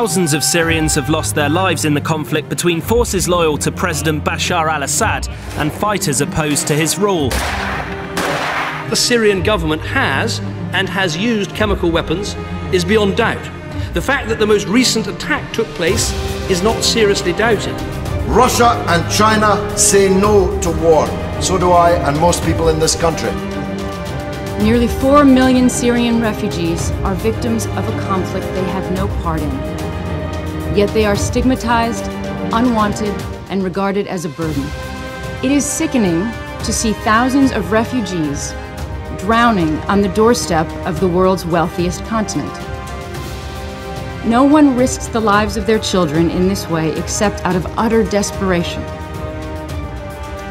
Thousands of Syrians have lost their lives in the conflict between forces loyal to President Bashar al Assad and fighters opposed to his rule. The Syrian government has and has used chemical weapons is beyond doubt. The fact that the most recent attack took place is not seriously doubted. Russia and China say no to war. So do I and most people in this country. Nearly 4 million Syrian refugees are victims of a conflict they have no part in. Yet they are stigmatized, unwanted, and regarded as a burden. It is sickening to see thousands of refugees drowning on the doorstep of the world's wealthiest continent. No one risks the lives of their children in this way except out of utter desperation.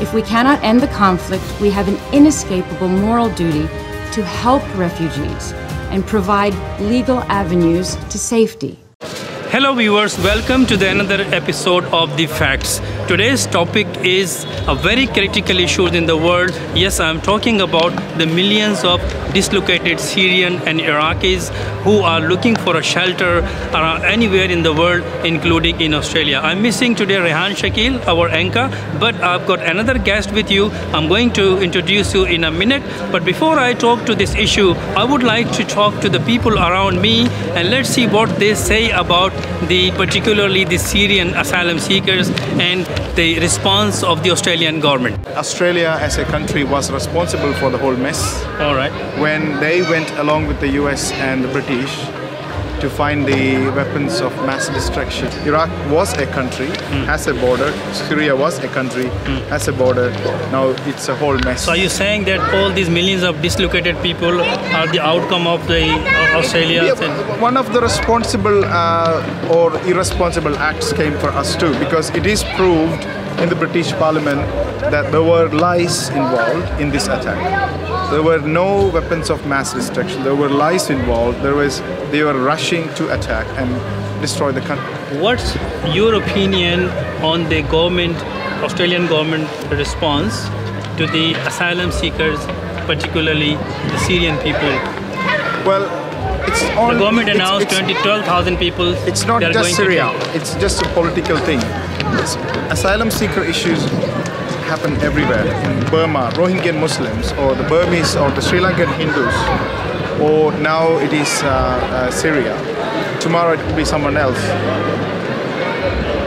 If we cannot end the conflict, we have an inescapable moral duty to help refugees and provide legal avenues to safety. Hello viewers, welcome to the another episode of The Facts. Today's topic is a very critical issue in the world. Yes, I'm talking about the millions of dislocated Syrian and Iraqis who are looking for a shelter anywhere in the world, including in Australia. I'm missing today Rehan Shakil, our anchor, but I've got another guest with you. I'm going to introduce you in a minute. But before I talk to this issue, I would like to talk to the people around me and let's see what they say about the particularly the Syrian asylum seekers and the response of the Australian government. Australia as a country was responsible for the whole mess. All right. When they went along with the US and the British to find the weapons of mass destruction. Iraq was a country, mm. has a border. Syria was a country, mm. has a border. Now it's a whole mess. So are you saying that all these millions of dislocated people are the outcome of the Australia? Yeah, one of the responsible uh, or irresponsible acts came for us too, because it is proved in the British Parliament that there were lies involved in this attack. There were no weapons of mass destruction. There were lies involved. There was they were rushing to attack and destroy the country. What's your opinion on the government, Australian government response to the asylum seekers, particularly the Syrian people? Well, it's on, the government announced 12,000 people. It's not just Syria. It's just a political thing. It's asylum seeker issues happen everywhere in Burma, Rohingya Muslims, or the Burmese, or the Sri Lankan Hindus, or now it is uh, uh, Syria. Tomorrow it will be someone else.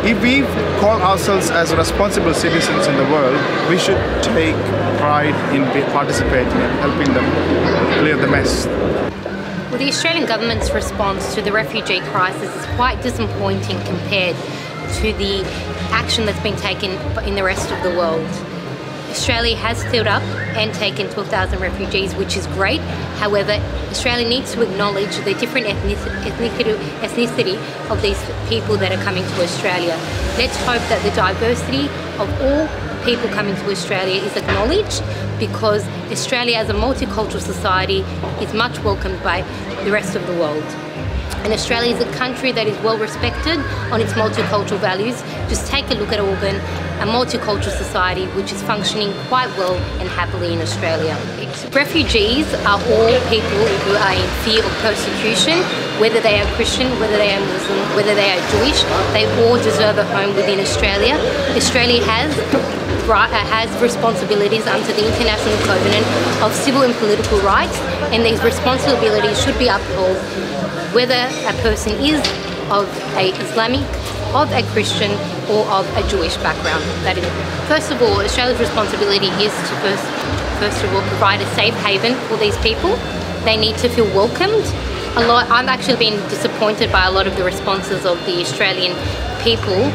If we call ourselves as responsible citizens in the world, we should take pride in participating and helping them clear the mess. Well, the Australian government's response to the refugee crisis is quite disappointing compared to the action that's been taken in the rest of the world. Australia has filled up and taken 12,000 refugees, which is great. However, Australia needs to acknowledge the different ethnicity of these people that are coming to Australia. Let's hope that the diversity of all people coming to Australia is acknowledged because Australia as a multicultural society is much welcomed by the rest of the world. And Australia is a country that is well respected on its multicultural values. Just take a look at Auburn, a multicultural society which is functioning quite well and happily in Australia. Refugees are all people who are in fear of persecution, whether they are Christian, whether they are Muslim, whether they are Jewish, they all deserve a home within Australia. Australia has uh, has responsibilities under the International Covenant of Civil and Political Rights, and these responsibilities should be upheld whether a person is of a Islamic, of a Christian, or of a Jewish background. That is, first of all, Australia's responsibility is to first, first of all, provide a safe haven for these people. They need to feel welcomed. A lot. I've actually been disappointed by a lot of the responses of the Australian people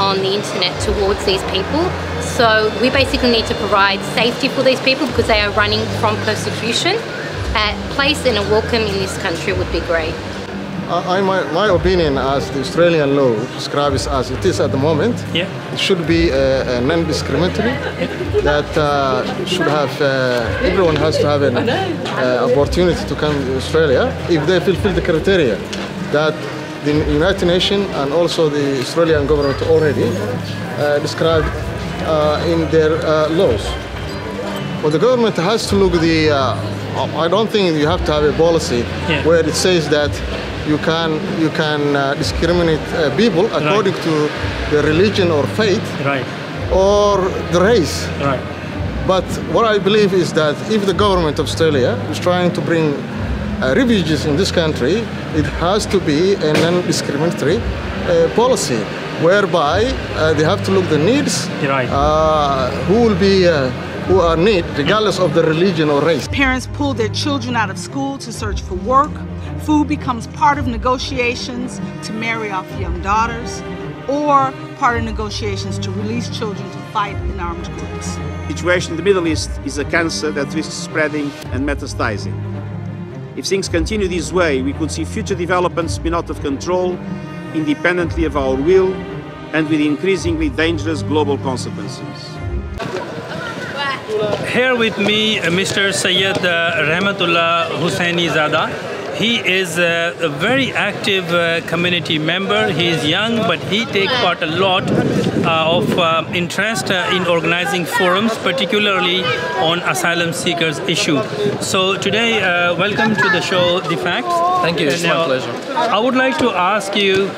on the internet towards these people. So we basically need to provide safety for these people because they are running from persecution. A place and a welcome in this country would be great. I, my, my opinion as the Australian law describes as it is at the moment, yeah. it should be uh, non-discriminatory, that uh, should have, uh, everyone has to have an uh, opportunity to come to Australia if they fulfill the criteria that the United Nations and also the Australian government already uh, described uh, in their laws. But the government has to look the, I don't think you have to have a policy yeah. where it says that you can you can uh, discriminate uh, people according to the religion or faith Right. or the race. Right. But what I believe is that if the government of Australia is trying to bring uh, refugees in this country, it has to be a non-discriminatory uh, policy, whereby uh, they have to look the needs, Right. uh, who will be uh, who are need, regardless of the religion or race. Parents pull their children out of school to search for work. Food becomes part of negotiations to marry off young daughters, or part of negotiations to release children to fight in armed groups. The situation in the Middle East is a cancer that risks spreading and metastasizing. If things continue this way, we could see future developments spin out of control, independently of our will, and with increasingly dangerous global consequences. Here with me, uh, Mr. Sayyid uh, Rahmatullah Hussaini Zada. He is uh, a very active uh, community member. He is young, but he takes part a lot uh, of uh, interest in organizing forums, particularly on asylum seekers issue. So today, uh, welcome to the show, The Facts. Thank you, it's my pleasure. I would like to ask you,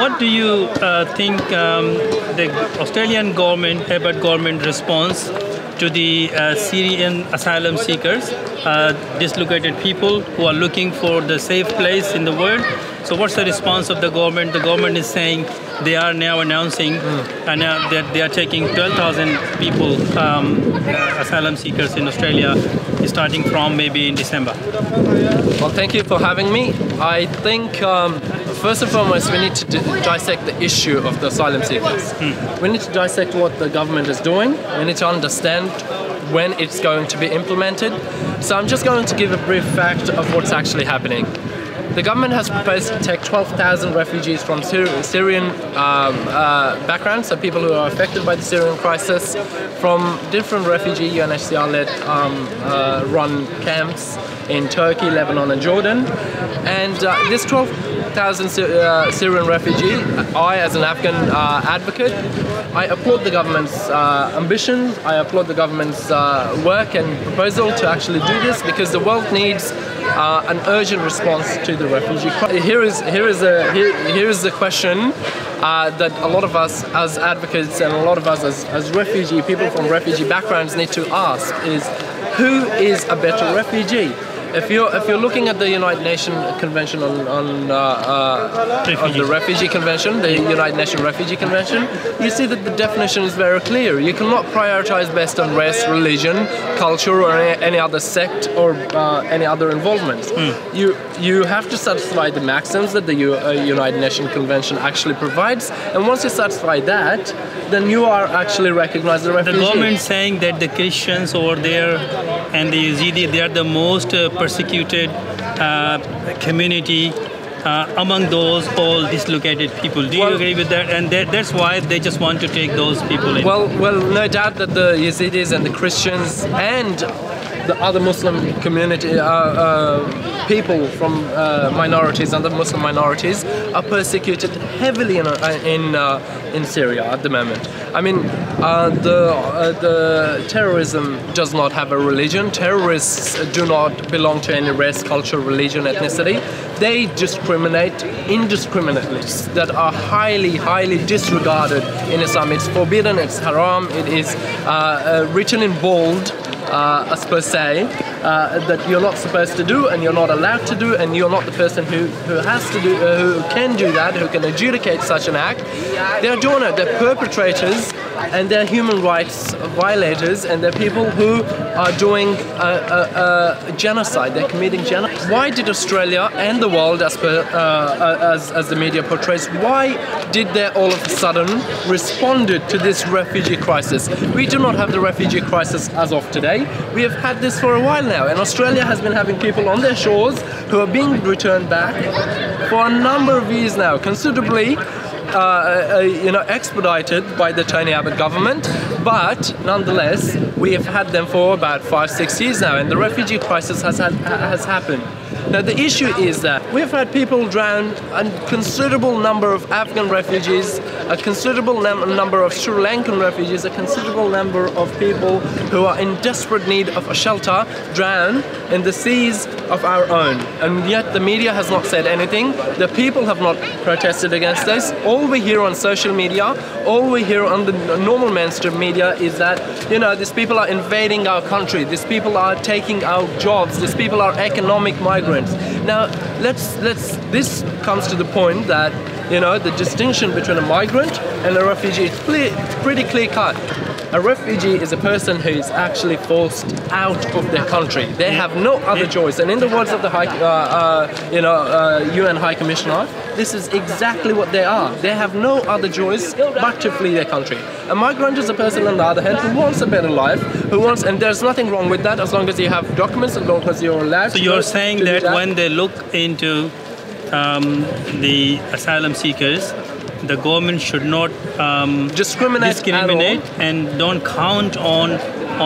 what do you uh, think um, the Australian government, Abbott government response to the uh, Syrian asylum seekers, uh, dislocated people who are looking for the safe place in the world? So what's the response of the government? The government is saying they are now announcing uh, that they are taking 12,000 people, um, uh, asylum seekers in Australia, starting from maybe in December. Well, thank you for having me. I think um, first and foremost we need to d- dissect the issue of the asylum seekers. We need to dissect what the government is doing. We need to understand when it's going to be implemented. So I'm just going to give a brief fact of what's actually happening. The government has proposed to take 12,000 refugees from Syri Syrian um, uh, backgrounds, so people who are affected by the Syrian crisis, from different refugee UNHCR-led um, uh, run camps in Turkey, Lebanon, and Jordan. And uh, this 12 100,000 uh, Syrian refugees, I, as an Afghan uh, advocate, I applaud the government's uh, ambition. I applaud the government's uh, work and proposal to actually do this because the world needs uh, an urgent response to the refugee crisis. Here is here is a here, here is the question. that a lot of us as advocates and a lot of us as, as refugee people from refugee backgrounds need to ask is who is a better refugee if you're if you're looking at the United Nations Convention on on, uh, uh, on the Refugee Convention, the United Nations Refugee Convention, you see that the definition is very clear. You cannot prioritize based on race, religion, culture, or any, other sect or uh, any other involvements. You you have to satisfy the maxims that the U, uh, United Nations Convention actually provides, and once you satisfy that, then you are actually recognized as a refugee. The government saying that the Christians over there and the Yazidi, they are the most uh, persecuted uh, community uh, among those all dislocated people. Do you Well- agree with that? And that, that's why they just want to take those people in. Well, well, no doubt that the Yazidis and the Christians and the other Muslim community, uh, uh, people from uh, minorities, other Muslim minorities, are persecuted heavily in uh, in uh, in Syria at the moment. I mean, uh, the uh, the terrorism does not have a religion. Terrorists do not belong to any race, culture, religion, ethnicity. They discriminate indiscriminately that are highly, highly disregarded in Islam. It's forbidden, it's haram, it is uh, written in bold, as per se, uh, that you're not supposed to do and you're not allowed to do, and you're not the person who, who has to do, uh, who can do that, who can adjudicate such an act. They're doing it, they're perpetrators and they're human rights violators and they're people who are doing a, a, a genocide. They're committing genocide. Why did Australia and the world, as per uh, as, as the media portrays, why did they all of a sudden responded to this refugee crisis? We do not have the refugee crisis as of today. We have had this for a while now, and Australia has been having people on their shores who are being returned back for a number of years now, considerably uh, uh, you know, expedited by the Tony Abbott government, but nonetheless, we have had them for about five, six years now, and the refugee crisis has had, has happened. Now, the issue is that we've had people drown, a considerable number of Afghan refugees, a considerable num- number of Sri Lankan refugees, a considerable number of people who are in desperate need of a shelter drown in the seas of our own, and yet the media has not said anything. The people have not protested against this. All we hear on social media, all we hear on the normal mainstream media is that you know these people are invading our country. These people are taking our jobs. These people are economic migrants. Now let's let's this comes to the point that you know the distinction between a migrant and a refugee is pretty clear cut. A refugee is a person who is actually forced out of their country. They have no other choice. And in the words of the high, uh, uh, you know, uh, UN High Commissioner, this is exactly what they are. They have no other choice but to flee their country. A migrant is a person, on the other hand, who wants a better life, who wants, and there's nothing wrong with that as long as you have documents, as long as you're allowed. So you're saying that, that when they look into um, the asylum seekers, the government should not um, discriminate, discriminate and don't count on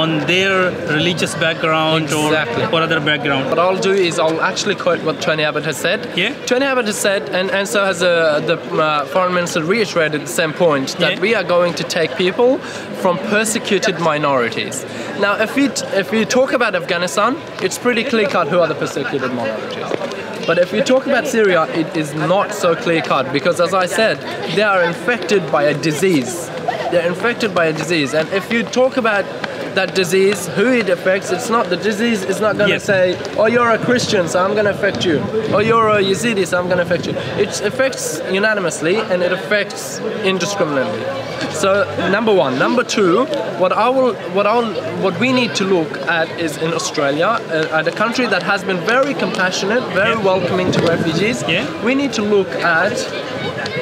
on their religious background exactly. or, or other background. What I'll do is I'll actually quote what Tony Abbott has said. Yeah. Tony Abbott has said, and, and so has uh, the uh, foreign minister reiterated the same point that yeah. we are going to take people from persecuted minorities. Now, if we if we talk about Afghanistan, it's pretty clear cut who are the persecuted minorities. But if you talk about Syria, it is not so clear cut because, as I said, they are infected by a disease. They're infected by a disease. And if you talk about that disease, who it affects, it's not the disease is not going to yes. say, oh, you're a Christian, so I'm going to affect you. Or you're a Yazidi, so I'm going to affect you. It affects unanimously and it affects indiscriminately. So number one, number two, what I will, what I will, what we need to look at is in Australia, uh, at a country that has been very compassionate, very yeah. welcoming to refugees. Yeah. We need to look at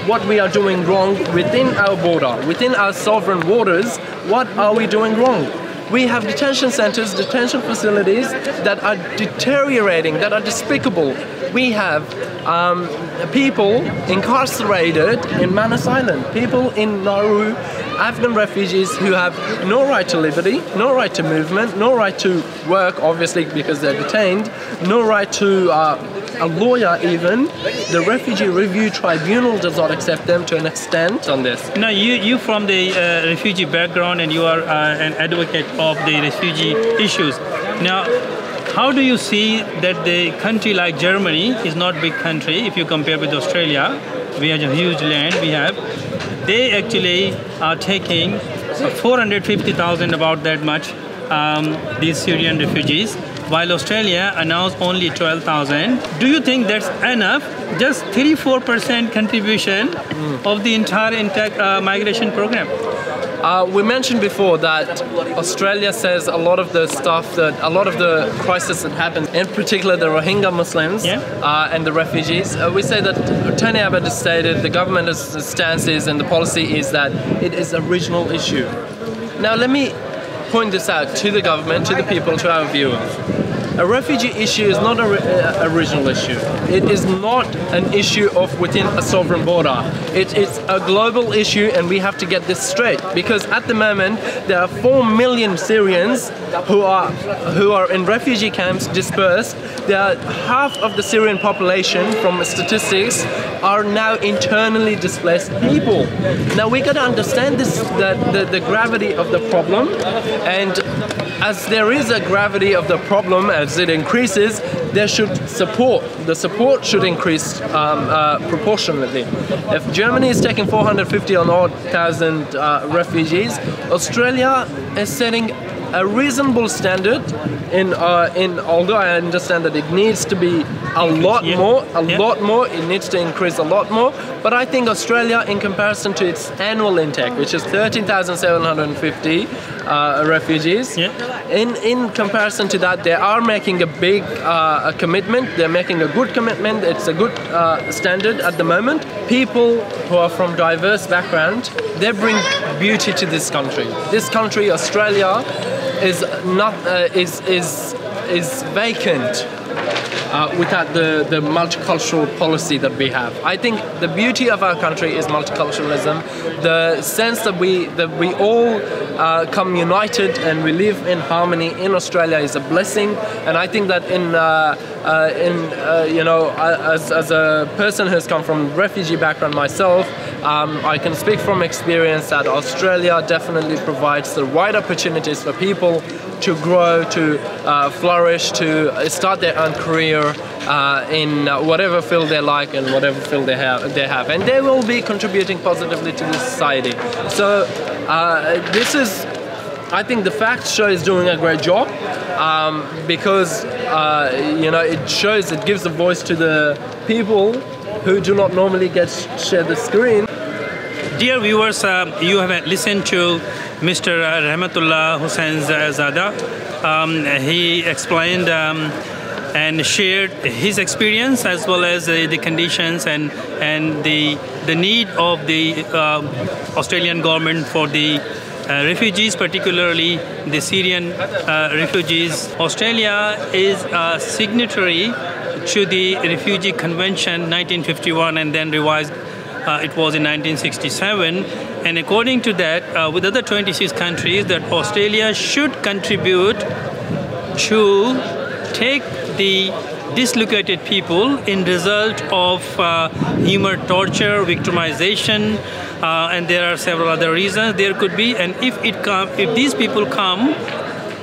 what we are doing wrong within our border, within our sovereign waters. What are we doing wrong? We have detention centers, detention facilities that are deteriorating, that are despicable. We have um, people incarcerated in Manus Island, people in Nauru, Afghan refugees who have no right to liberty, no right to movement, no right to work, obviously because they're detained, no right to uh, a lawyer even. The Refugee Review Tribunal does not accept them to an extent on this. Now, you, you from the uh, refugee background and you are uh, an advocate of the refugee issues. Now, how do you see that the country like Germany is not big country if you compare with Australia? We have a huge land we have. They actually are taking 450,000 about that much um, these Syrian refugees while Australia announced only 12,000. Do you think that's enough? Just 3-4% contribution mm. of the entire uh, migration program. Uh, we mentioned before that Australia says a lot of the stuff that a lot of the crisis that happens, in particular the Rohingya Muslims yeah. uh, and the refugees, uh, we say that Tony Abbott has stated the government's stance is and the policy is that it is a regional issue. Now let me point this out to the government, to the people, to our viewers. A refugee issue is not a, regional issue. It is not an issue of within a sovereign border. It is a global issue and we have to get this straight because at the moment there are 4 million Syrians who are who are in refugee camps dispersed. There are half of the Syrian population from statistics are now internally displaced people. Now we got to understand this the, the, the gravity of the problem and as there is a gravity of the problem as it increases, there should support. The support should increase um, uh, proportionately. If Germany is taking 450 or odd thousand uh, refugees, Australia is setting a reasonable standard in uh, in although I understand that it needs to be a lot yeah. more a yeah. lot more it needs to increase a lot more but I think Australia in comparison to its annual intake which is 13,750 uh, refugees yeah. in in comparison to that they are making a big uh, a commitment they're making a good commitment it's a good uh, standard at the moment people who are from diverse background they bring beauty to this country this country Australia is not uh, is is is vacant uh, without the, the multicultural policy that we have. I think the beauty of our country is multiculturalism, the sense that we that we all uh, come united and we live in harmony in Australia is a blessing. And I think that in uh, uh, in uh, you know as, as a person who's come from refugee background myself, um, I can speak from experience that Australia definitely provides the right opportunities for people to grow, to uh, flourish, to start their own career uh, in whatever field they like and whatever field they have, they have, and they will be contributing positively to the society. So uh, this is, I think, the Facts show is doing a great job um, because uh, you know it shows, it gives a voice to the people who do not normally get share the screen. Dear viewers, uh, you have listened to Mr. Rahmatullah Hussain Zada. Um, he explained um, and shared his experience as well as uh, the conditions and and the the need of the uh, Australian government for the uh, refugees, particularly the Syrian uh, refugees. Australia is a signatory to the Refugee Convention 1951 and then revised uh, it was in 1967 and according to that uh, with other 26 countries that Australia should contribute to take the dislocated people in result of uh, human torture, victimization, uh, and there are several other reasons there could be. And if it come, if these people come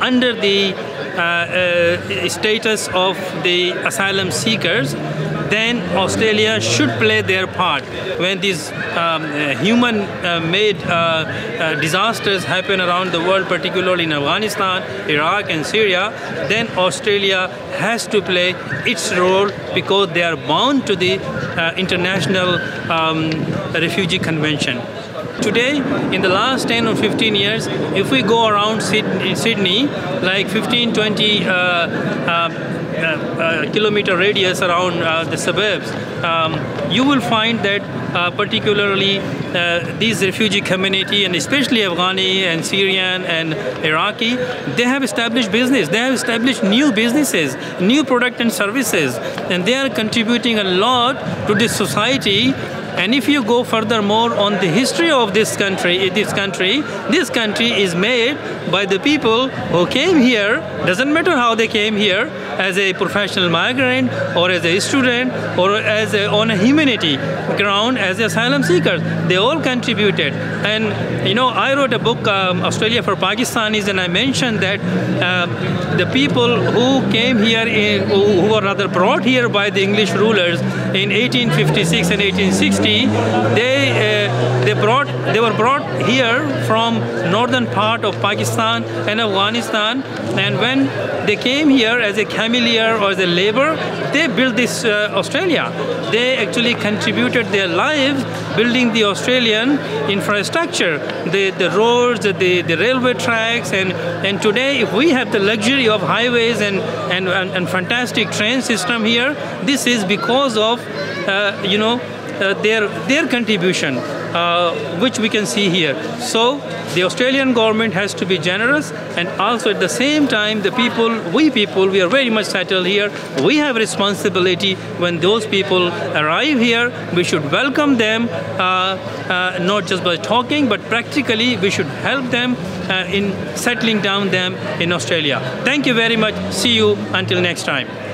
under the uh, uh status of the asylum seekers, then Australia should play their part. When these um, uh, human-made uh, uh, disasters happen around the world, particularly in Afghanistan, Iraq, and Syria, then Australia has to play its role because they are bound to the International um, Refugee Convention. Today, in the last 10 or 15 years, if we go around Sydney, like 15, 20 uh, uh, uh, uh, kilometer radius around uh, the suburbs, um, you will find that particularly these refugee community and especially Afghani and Syrian and Iraqi, they have established business. They have established new businesses, new product and services, and they are contributing a lot to the society and if you go furthermore on the history of this country, this country, this country is made by the people who came here. Doesn't matter how they came here, as a professional migrant or as a student or as a, on a humanity ground as asylum seekers. They all contributed. And you know, I wrote a book, um, Australia for Pakistanis, and I mentioned that uh, the people who came here, in, who were rather brought here by the English rulers in 1856 and 1860, they uh, they brought they were brought here from northern part of Pakistan and Afghanistan, and when they came here as a familiar or as a labor, they built this uh, Australia. They actually contributed their lives building the Australian infrastructure, the, the roads, the, the railway tracks, and, and today if we have the luxury of highways and, and, and, and fantastic train system here, this is because of, uh, you know, their, their contribution, uh, which we can see here. So the Australian government has to be generous and also at the same time the people, we people, we are very much settled here. We have responsibility when those people arrive here. We should welcome them uh, uh, not just by talking but practically we should help them uh, in settling down them in Australia. Thank you very much. See you until next time.